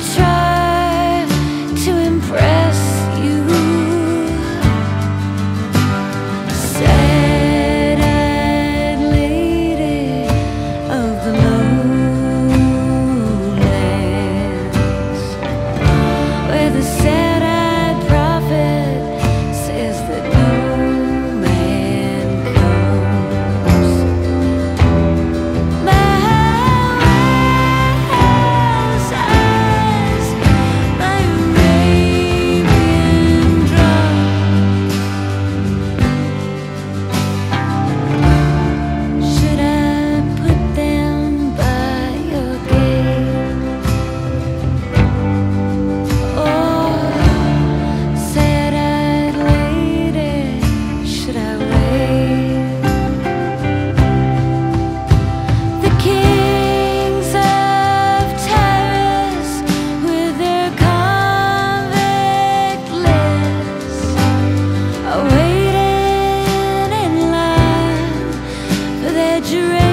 try for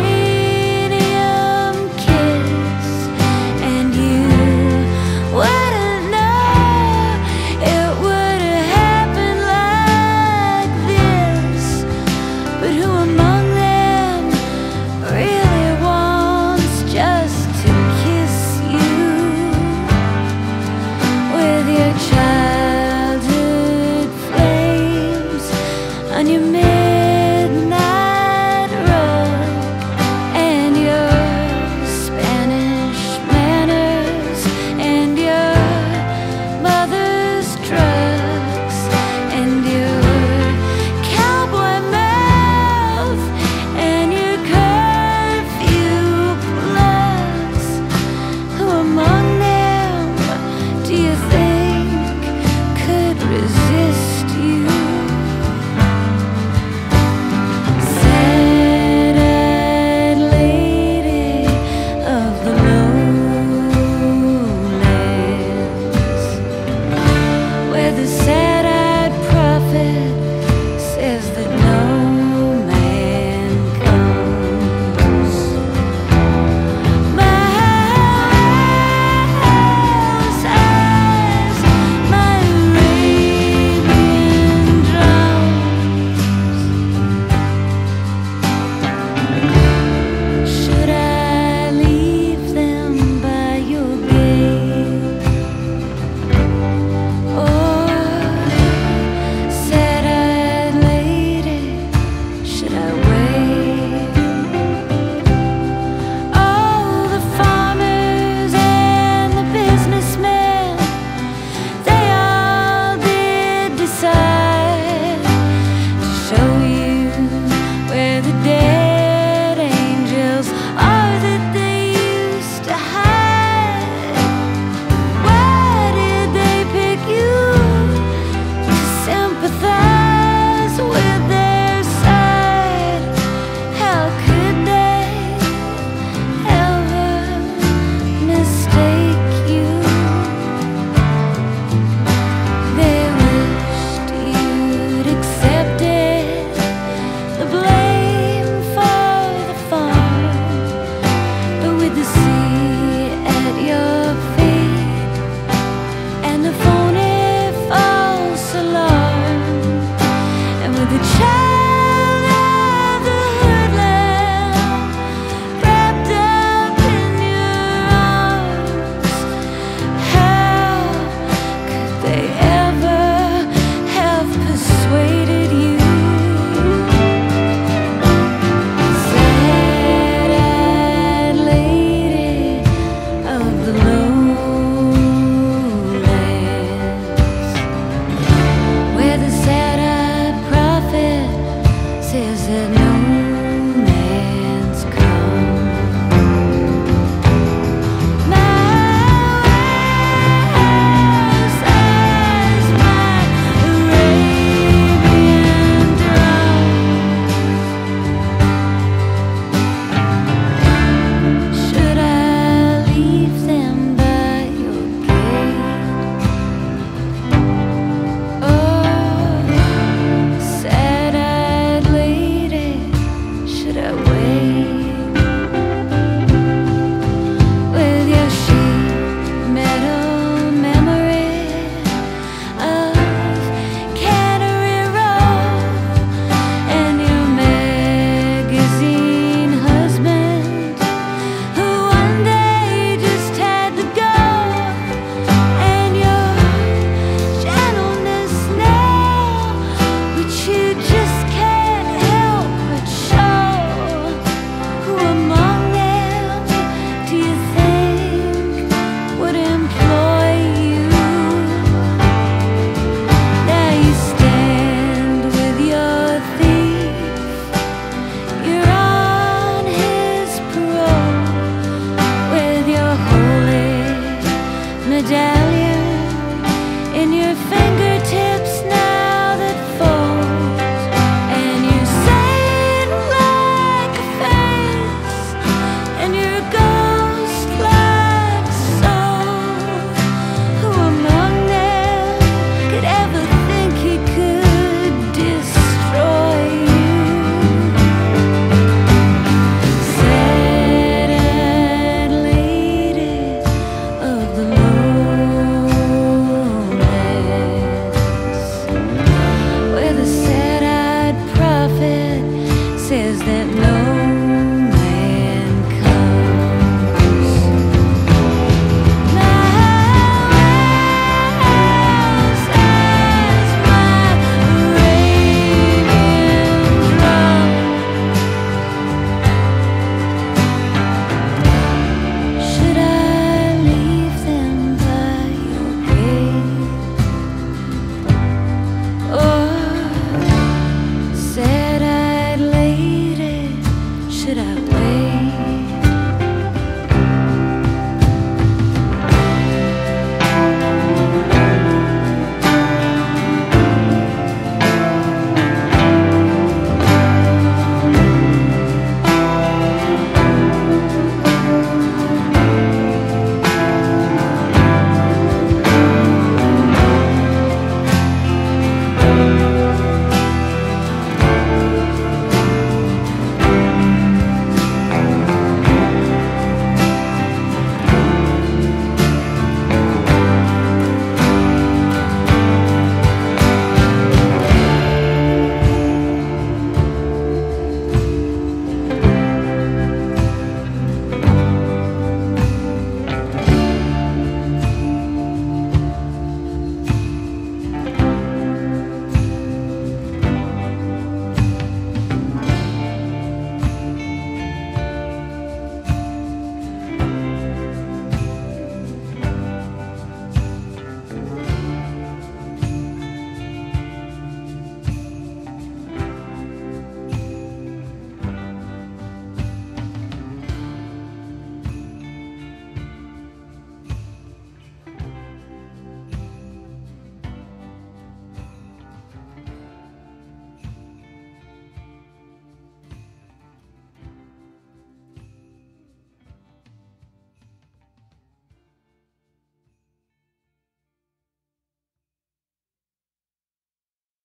lowlands, where